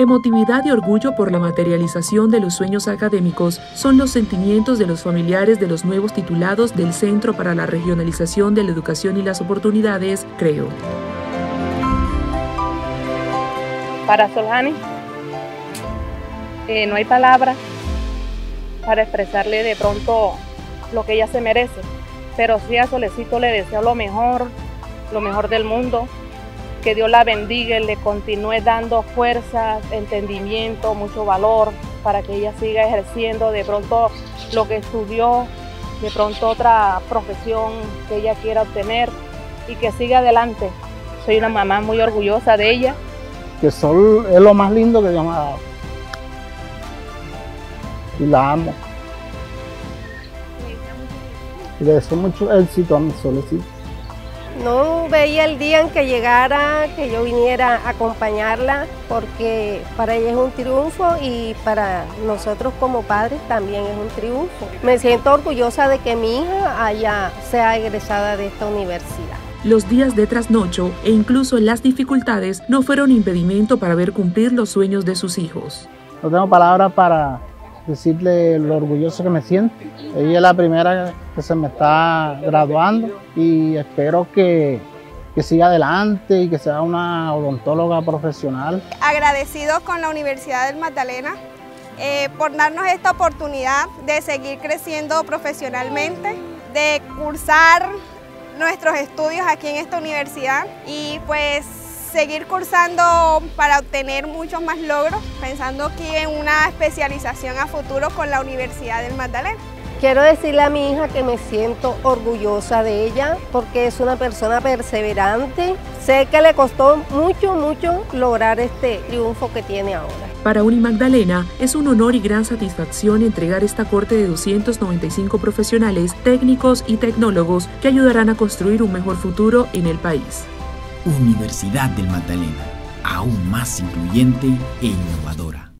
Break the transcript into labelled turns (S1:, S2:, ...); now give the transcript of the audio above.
S1: Emotividad y orgullo por la materialización de los sueños académicos son los sentimientos de los familiares de los nuevos titulados del Centro para la Regionalización de la Educación y las Oportunidades, CREO.
S2: Para Solani, eh, no hay palabras para expresarle de pronto lo que ella se merece, pero sí a Solecito le deseo lo mejor, lo mejor del mundo, que Dios la bendiga y le continúe dando fuerzas, entendimiento, mucho valor para que ella siga ejerciendo de pronto lo que estudió, de pronto otra profesión que ella quiera obtener y que siga adelante. Soy una mamá muy orgullosa de ella.
S3: Que Sol es lo más lindo que Dios me ha dado. Y la amo. Y le deseo mucho éxito a mi solecito.
S4: No veía el día en que llegara, que yo viniera a acompañarla, porque para ella es un triunfo y para nosotros como padres también es un triunfo. Me siento orgullosa de que mi hija haya, sea egresada de esta universidad.
S1: Los días de trasnocho e incluso las dificultades no fueron impedimento para ver cumplir los sueños de sus hijos.
S3: No tengo palabras para decirle lo orgulloso que me siento. Ella es la primera que se me está graduando y espero que, que siga adelante y que sea una odontóloga profesional.
S5: Agradecidos con la Universidad del Magdalena eh, por darnos esta oportunidad de seguir creciendo profesionalmente, de cursar nuestros estudios aquí en esta universidad y pues seguir cursando para obtener muchos más logros, pensando aquí en una especialización a futuro con la Universidad del Magdalena.
S4: Quiero decirle a mi hija que me siento orgullosa de ella porque es una persona perseverante. Sé que le costó mucho, mucho lograr este triunfo que tiene ahora.
S1: Para Unimagdalena es un honor y gran satisfacción entregar esta corte de 295 profesionales, técnicos y tecnólogos que ayudarán a construir un mejor futuro en el país.
S6: Universidad del Magdalena, aún más incluyente e innovadora.